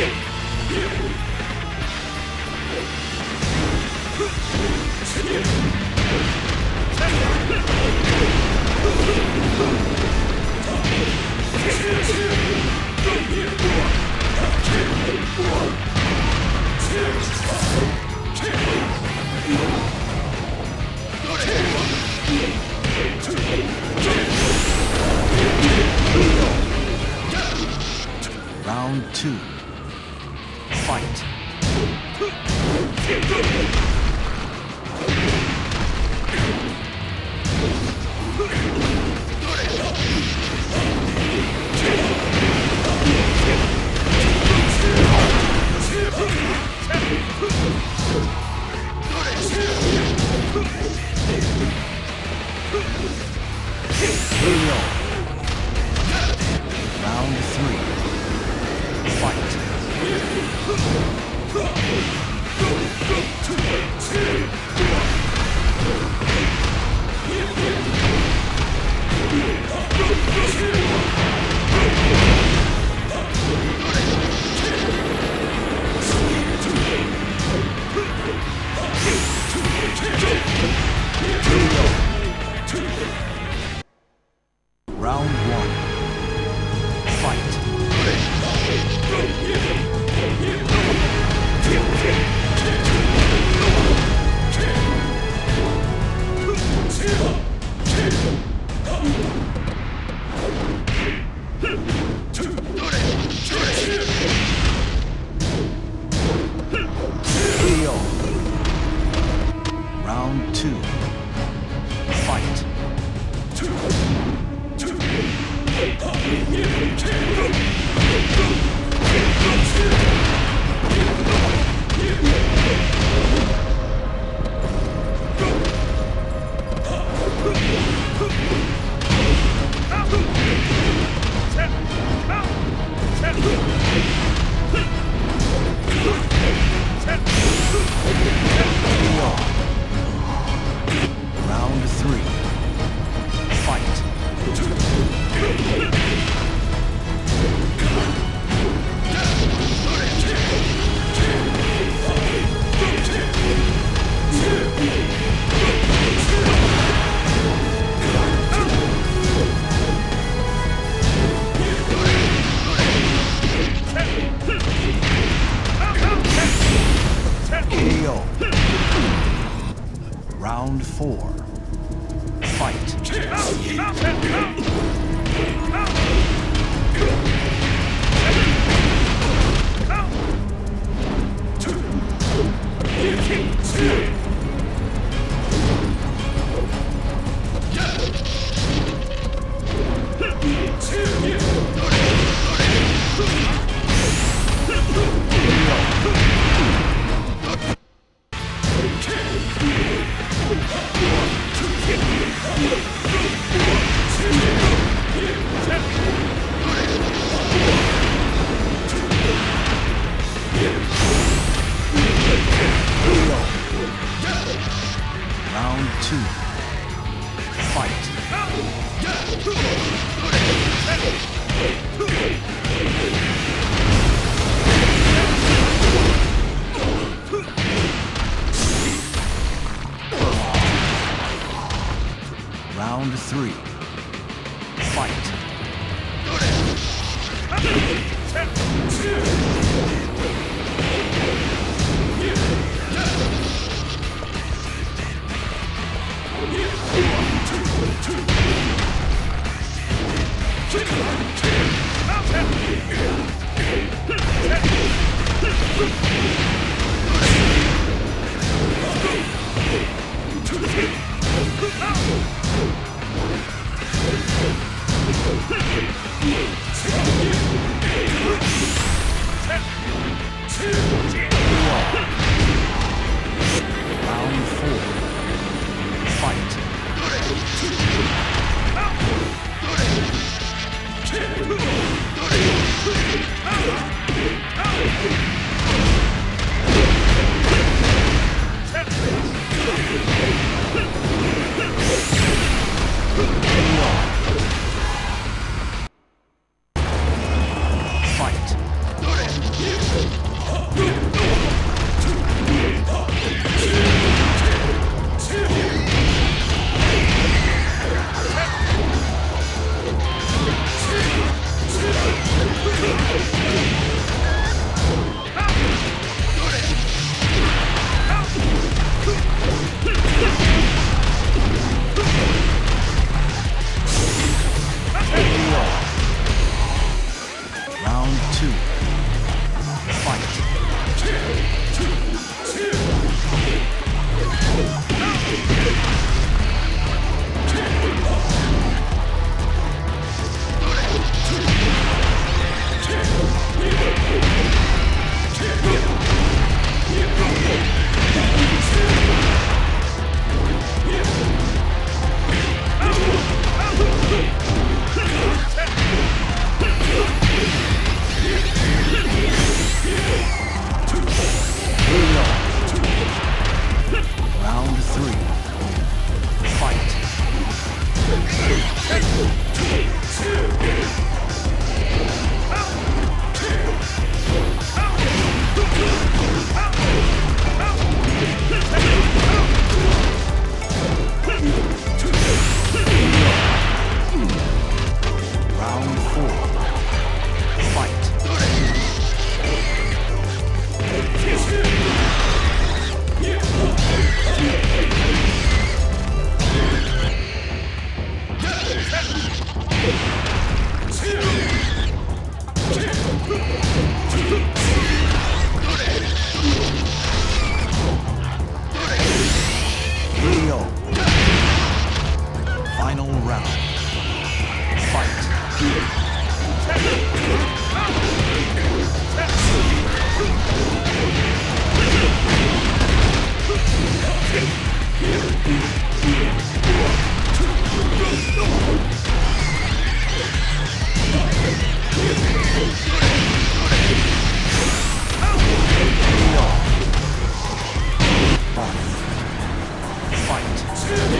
Round Fight. Two. Fight. Round three. Fight. Two! Fight.